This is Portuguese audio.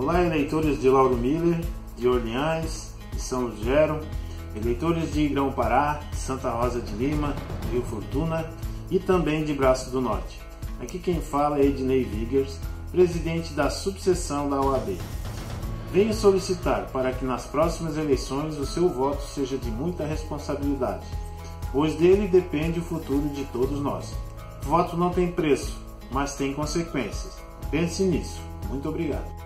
Olá, eleitores de Lauro Miller, de Orleans, de São Lugero, eleitores de Grão-Pará, Santa Rosa de Lima, Rio Fortuna e também de Braço do Norte. Aqui quem fala é Ednei Vigers, presidente da subseção da OAB. Venho solicitar para que nas próximas eleições o seu voto seja de muita responsabilidade, pois dele depende o futuro de todos nós. Voto não tem preço, mas tem consequências. Pense nisso. Muito obrigado.